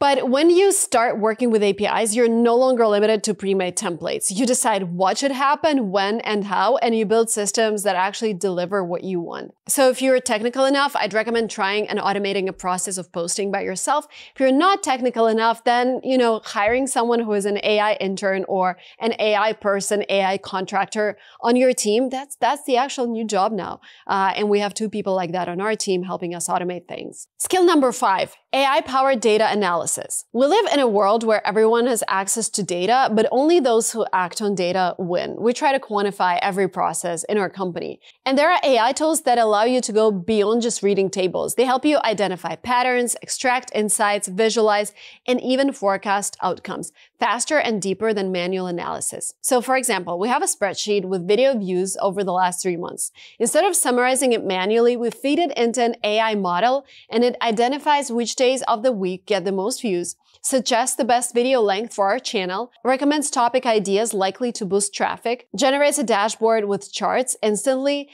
But when you start working with APIs, you're no longer limited to pre-made templates. You decide what should happen, when and how, and you build systems that actually deliver what you want. So if you're technical enough, I'd recommend trying and automating a process of posting by yourself. If you're not technical enough, then, you know, hiring someone who is an AI intern or an AI person, AI contractor on your team, that's, that's the actual new job now. Uh, and we have two people like that on our team helping us automate things. Skill number five, AI powered data analysis. We live in a world where everyone has access to data, but only those who act on data win. We try to quantify every process in our company. And there are AI tools that allow you to go beyond just reading tables. They help you identify patterns, extract insights, visualize, and even forecast outcomes faster and deeper than manual analysis. So for example, we have a spreadsheet with video views over the last three months. Instead of summarizing it manually, we feed it into an AI model and it identifies which days of the week get the views, suggests the best video length for our channel, recommends topic ideas likely to boost traffic, generates a dashboard with charts instantly,